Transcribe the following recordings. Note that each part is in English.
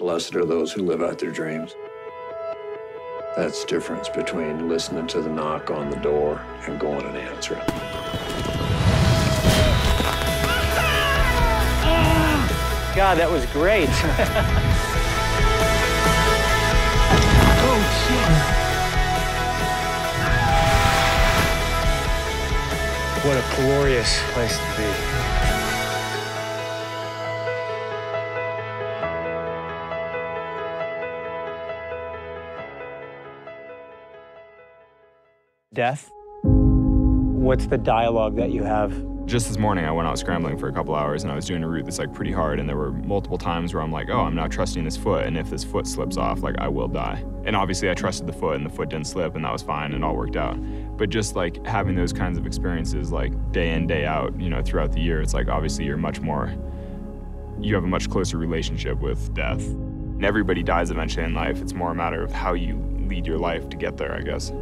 Blessed are those who live out their dreams. That's the difference between listening to the knock on the door and going and answering. God, that was great. Oh, what a glorious place to be. Death? What's the dialogue that you have? Just this morning, I went out scrambling for a couple hours and I was doing a route that's like pretty hard. And there were multiple times where I'm like, oh, I'm not trusting this foot. And if this foot slips off, like I will die. And obviously, I trusted the foot and the foot didn't slip and that was fine and all worked out. But just like having those kinds of experiences, like day in, day out, you know, throughout the year, it's like obviously you're much more, you have a much closer relationship with death. And everybody dies eventually in life. It's more a matter of how you lead your life to get there, I guess.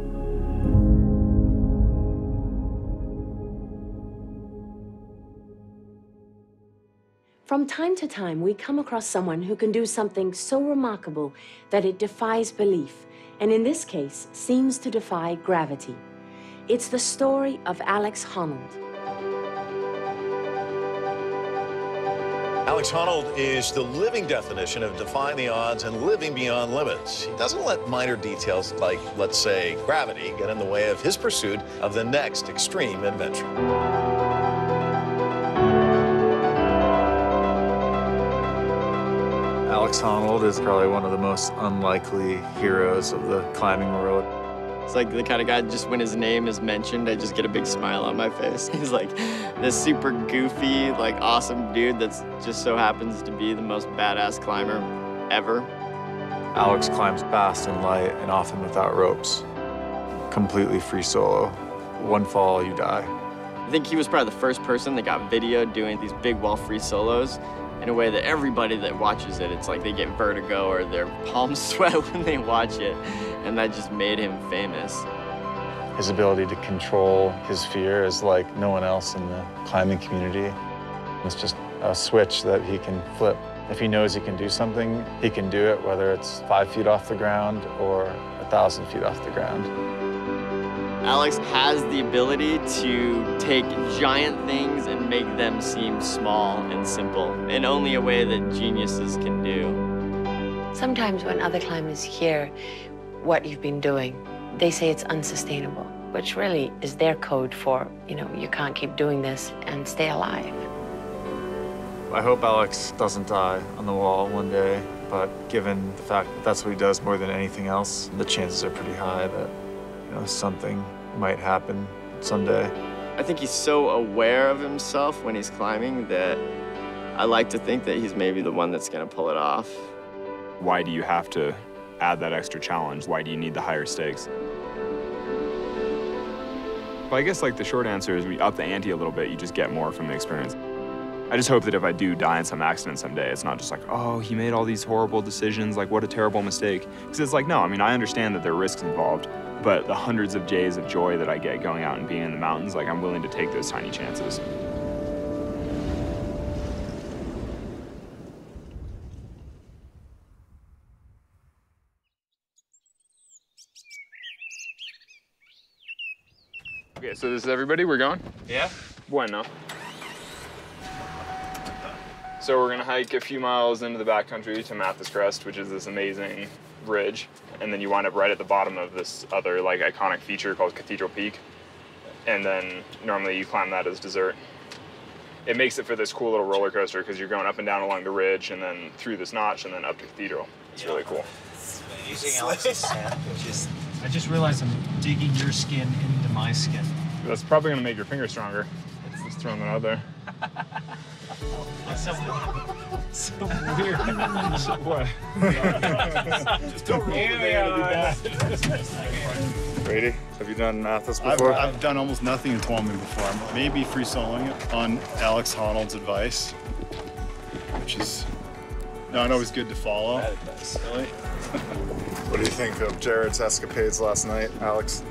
From time to time, we come across someone who can do something so remarkable that it defies belief, and in this case, seems to defy gravity. It's the story of Alex Honnold. Alex Honnold is the living definition of defying the odds and living beyond limits. He doesn't let minor details like, let's say, gravity get in the way of his pursuit of the next extreme adventure. Alex Honnold is probably one of the most unlikely heroes of the climbing world. It's like the kind of guy just when his name is mentioned, I just get a big smile on my face. He's like this super goofy, like awesome dude that's just so happens to be the most badass climber ever. Alex climbs fast and light and often without ropes. Completely free solo. One fall, you die. I think he was probably the first person that got video doing these big wall free solos in a way that everybody that watches it, it's like they get vertigo or their palms sweat when they watch it. And that just made him famous. His ability to control his fear is like no one else in the climbing community. It's just a switch that he can flip. If he knows he can do something, he can do it, whether it's five feet off the ground or a thousand feet off the ground. Alex has the ability to take giant things and make them seem small and simple in only a way that geniuses can do. Sometimes when other climbers hear what you've been doing, they say it's unsustainable, which really is their code for, you know, you can't keep doing this and stay alive. I hope Alex doesn't die on the wall one day, but given the fact that that's what he does more than anything else, the chances are pretty high that, you know, something might happen someday. I think he's so aware of himself when he's climbing that I like to think that he's maybe the one that's going to pull it off. Why do you have to add that extra challenge? Why do you need the higher stakes? Well, I guess like the short answer is we up the ante a little bit, you just get more from the experience. I just hope that if I do die in some accident someday, it's not just like, oh, he made all these horrible decisions, like what a terrible mistake. Because it's like, no, I mean, I understand that there are risks involved, but the hundreds of days of joy that I get going out and being in the mountains, like I'm willing to take those tiny chances. Okay, so this is everybody, we're going? Yeah. Bueno. So we're gonna hike a few miles into the backcountry to Matthes Crest, which is this amazing ridge, and then you wind up right at the bottom of this other like iconic feature called Cathedral Peak, and then normally you climb that as dessert. It makes it for this cool little roller coaster because you're going up and down along the ridge, and then through this notch, and then up to Cathedral. It's really cool. Using Alex's sand, just I just realized I'm digging your skin into my skin. That's probably gonna make your finger stronger. Just throwing that out there. That's so, so weird. what? Just don't roll Brady, have you done Matthes I've, before? I've done almost nothing in Tuolumne before. Maybe free soloing it on Alex Honnold's advice, which is not always good to follow. Really. what do you think of Jared's escapades last night, Alex?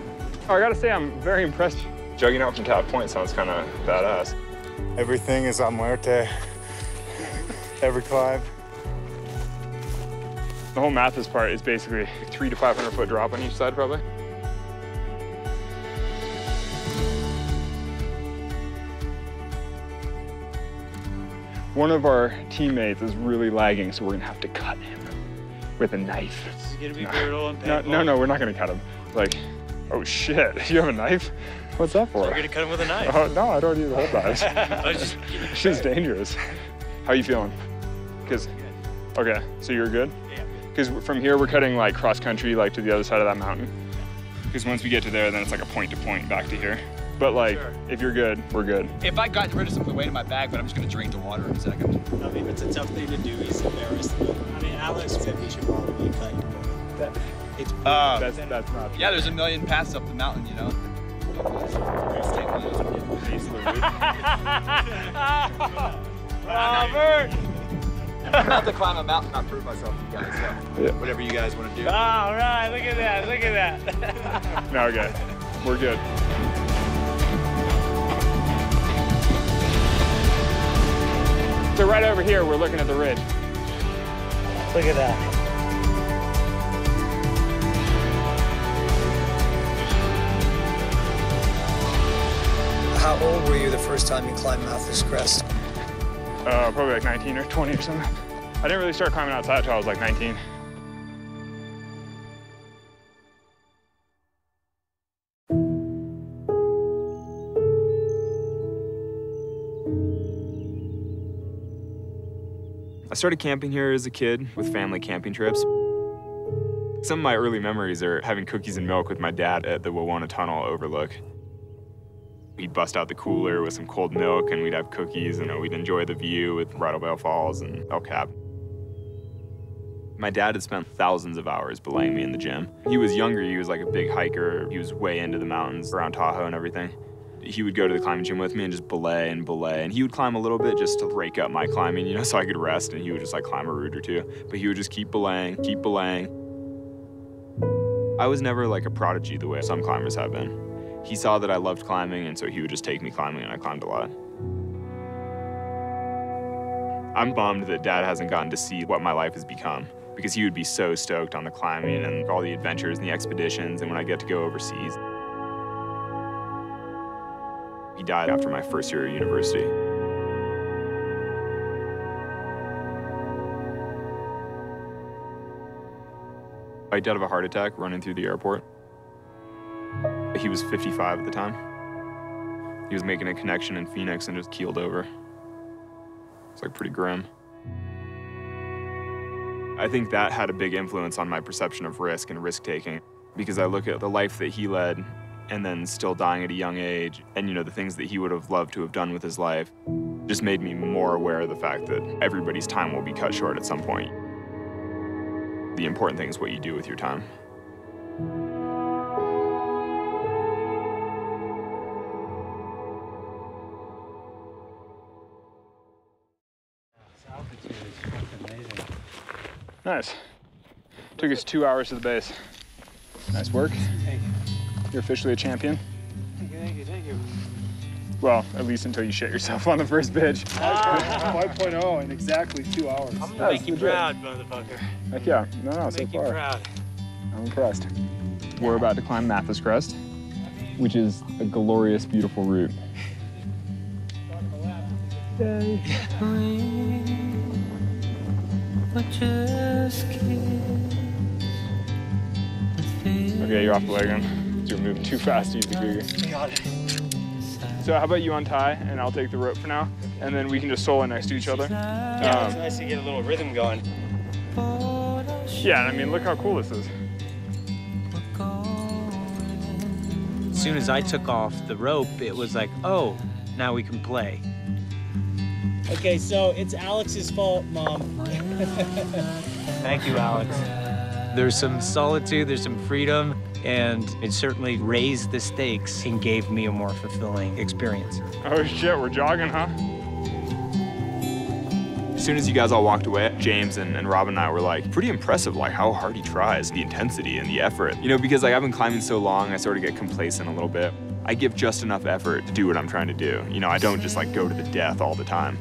Oh, I gotta say, I'm very impressed. Jugging out from Taft Point sounds kind of badass. Everything is a muerte. Every climb. The whole Matthes part is basically three to 500 foot drop on each side, probably. One of our teammates is really lagging, so we're gonna have to cut him with a knife. This is gonna be No. brutal and No, no, no, we're not gonna cut him. Like, oh shit, you have a knife? What's that for? We're gonna cut him with a knife. Oh, no, I don't need to hold knives. I was just- She's dangerous. How are you feeling? Because, okay, so you're good? Yeah. Because from here, we're cutting like cross country, like to the other side of that mountain. Because once we get to there, then it's like a point to point back to here. But like, Sure. if you're good, we're good. If I got rid of some of the weight in my bag, but I'm just gonna drink the water in a second. I mean, it's a tough thing to do. He's embarrassed. I mean, Alex said we should probably cut you. But it's Uh, That's that's not. yeah, there's a million paths up the mountain, you know. Albert! I have to climb a mountain, not prove myself to you guys. So Yeah. whatever you guys want to do. All right, look at that, look at that. No, okay, we're good. So right over here, we're looking at the ridge. look at that. How old were you the first time you climbed Matthes Crest? Uh, probably like 19 or 20 or something. I didn't really start climbing outside until I was like 19. I started camping here as a kid with family camping trips. Some of my early memories are having cookies and milk with my dad at the Wawona Tunnel overlook. He'd bust out the cooler with some cold milk and we'd have cookies and you know, we'd enjoy the view with Bridal Falls and El Cap. My dad had spent thousands of hours belaying me in the gym. He was younger, he was like a big hiker. He was way into the mountains around Tahoe and everything. He would go to the climbing gym with me and just belay and belay. And he would climb a little bit just to break up my climbing, you know, so I could rest. And he would just like climb a route or two. But he would just keep belaying, keep belaying. I was never like a prodigy the way some climbers have been. He saw that I loved climbing, and so he would just take me climbing, and I climbed a lot. I'm bummed that dad hasn't gotten to see what my life has become because he would be so stoked on the climbing and all the adventures and the expeditions, and when I get to go overseas. He died after my first year at university. I died of a heart attack running through the airport. He was 55 at the time. He was making a connection in Phoenix and just keeled over. It's like pretty grim. I think that had a big influence on my perception of risk and risk taking because I look at the life that he led and then still dying at a young age and you know the things that he would have loved to have done with his life just made me more aware of the fact that everybody's time will be cut short at some point. The important thing is what you do with your time. Nice. Took us two hours to the base. Nice work. Thank you. You're officially a champion. Thank you, thank you, thank you. Well, at least until you shit yourself on the first bitch. 5.0 in exactly two hours. I'm gonna That's make you legit. proud, motherfucker. Heck yeah. No, no, so Make you far. proud. I'm impressed. We're about to climb Matthes Crest, which is a glorious, beautiful route. Okay, you're off the wagon. You're moving too fast to use the Cougar. God. So how about you untie and I'll take the rope for now, and then we can just solo next to each other. Yeah, it's Um, nice to get a little rhythm going. yeah, I mean, look how cool this is. As soon as I took off the rope, it was like, oh, now we can play. Okay, so it's Alex's fault, Mom. Thank you, Alex. There's some solitude, there's some freedom, and it certainly raised the stakes and gave me a more fulfilling experience. Oh shit, we're jogging, huh? As soon as you guys all walked away, James and, and Rob and I were like, pretty impressive, like how hard he tries, the intensity and the effort. You know, because like I've been climbing so long, I sort of get complacent a little bit. I give just enough effort to do what I'm trying to do. You know, I don't just like go to the death all the time.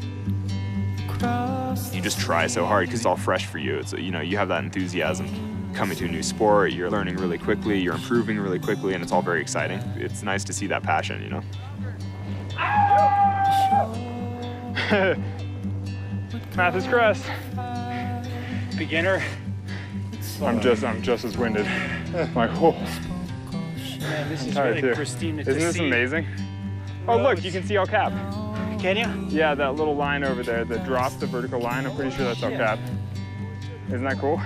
You just try so hard because it's all fresh for you. It's you know you have that enthusiasm coming to a new sport. You're learning really quickly. You're improving really quickly, and it's all very exciting. It's nice to see that passion, you know. Matthes Crest. Beginner. I'm just I'm just as winded. My whole. Man, this I'm is really too. pristine to Isn't this see. amazing? Oh look, you can see El Cap. Can you? Yeah, that little line over there that drops the vertical line. I'm pretty sure that's El Cap. Isn't that cool?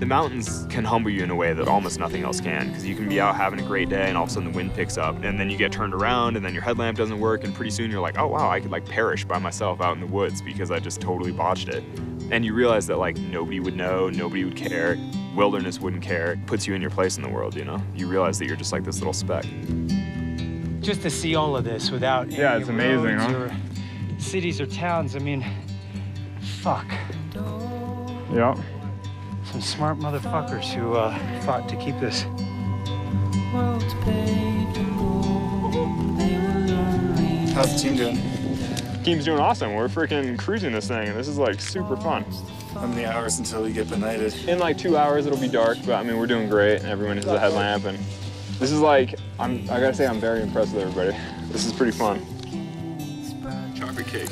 The mountains can humble you in a way that almost nothing else can because you can be out having a great day and all of a sudden the wind picks up and then you get turned around and then your headlamp doesn't work and pretty soon you're like, oh wow, I could like perish by myself out in the woods because I just totally botched it. And you realize that like nobody would know, nobody would care, wilderness wouldn't care, It puts you in your place in the world, you know? You realize that you're just like this little speck. Just to see all of this without Yeah, any it's amazing, roads huh? or cities or towns. I mean, fuck. Yep. Some smart motherfuckers who uh, fought to keep this. How's the team doing? Team's doing awesome. We're freaking cruising this thing, and this is like super fun. How many hours until we get benighted? In like two hours, it'll be dark, but I mean, we're doing great. and Everyone has a headlamp, and this is like, I'm, I gotta say, I'm very impressed with everybody. This is pretty fun. Chocolate cake.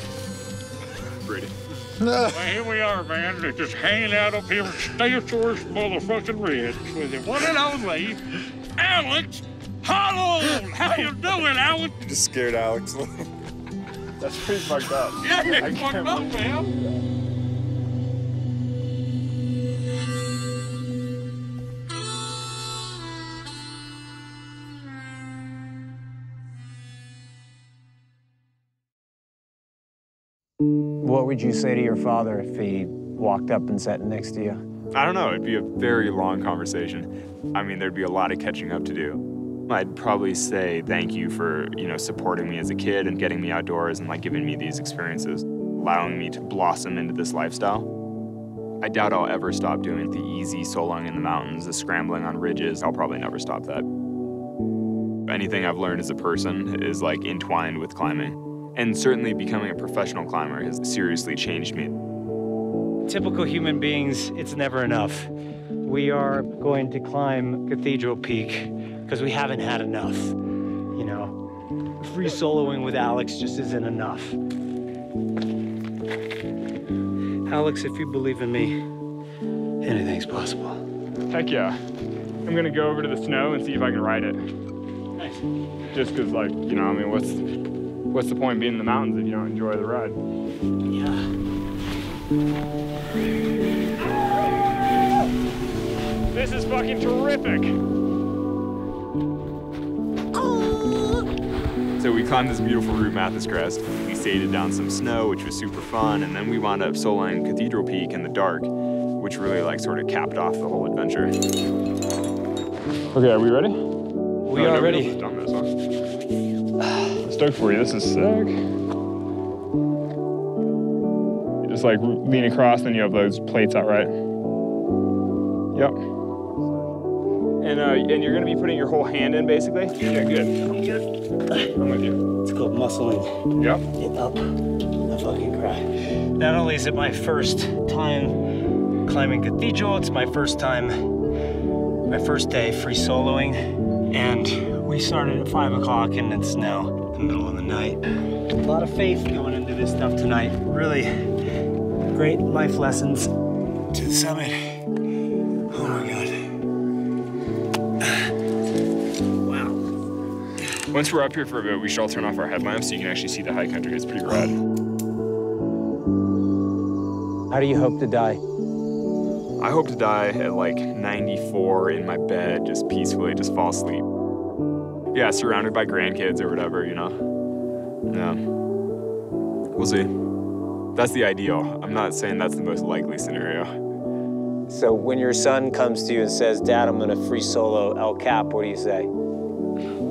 Brady. Well, here we are, man. They're just hanging out up here in Stegosaurus motherfucking Ridge with the one and only Alex Honnold. How you doing, Alex? You just scared Alex. That's pretty fucked up. Yeah, I fucked can't up, believe- man. What would you say to your father if he walked up and sat next to you? I don't know, it'd be a very long conversation. I mean, there'd be a lot of catching up to do. I'd probably say thank you for, you know, supporting me as a kid and getting me outdoors and like giving me these experiences, allowing me to blossom into this lifestyle. I doubt I'll ever stop doing the easy soloing in the mountains, the scrambling on ridges. I'll probably never stop that. Anything I've learned as a person is like entwined with climbing. And certainly becoming a professional climber has seriously changed me. Typical human beings, it's never enough. We are going to climb Cathedral Peak because we haven't had enough. You know, free soloing with Alex just isn't enough. Alex, if you believe in me, anything's possible. Heck yeah. I'm gonna go over to the snow and see if I can ride it. Nice. Just cause like, you know, I mean, what's what's the point being in the mountains if you don't enjoy the ride? Yeah. This is fucking terrific. So we climbed this beautiful route, Matthes Crest. We skated down some snow, which was super fun, and then we wound up soloing Cathedral Peak in the dark, which really like sort of capped off the whole adventure. Okay, are we ready? We No, are nobody ready. Stoked for you. This is sick. You just like lean across, then you have those plates out right. Yep. And uh, and you're gonna be putting your whole hand in, basically. Yeah, good. I'm with you. It's called muscling. Yep. Get up. I fucking cry. Not only is it my first time climbing Cathedral, it's my first time, my first day free soloing. And we started at five o'clock and it's now the middle of the night. A lot of faith going into this stuff tonight. Really great life lessons to the summit. Oh my God. Wow. Once we're up here for a bit, we should all turn off our headlamps so you can actually see the high country. It's pretty rad. How do you hope to die? I hope to die at like 94 in my bed, just peacefully, just fall asleep. Yeah, surrounded by grandkids or whatever, you know? Yeah. We'll see. That's the ideal. I'm not saying that's the most likely scenario. So when your son comes to you and says, Dad, I'm gonna free solo El Cap, what do you say?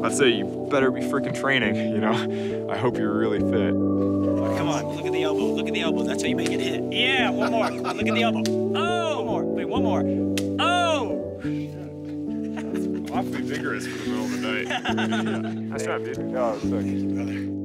I'd say you better be freaking training, you know? I hope you're really fit. Come on, look at the elbow. Look at the elbow. That's how you make it hit. Yeah, one more. Look at the elbow. Oh, one more. Wait, one more. Awfully vigorous for the middle of the night. nice job, dude. Oh, sick.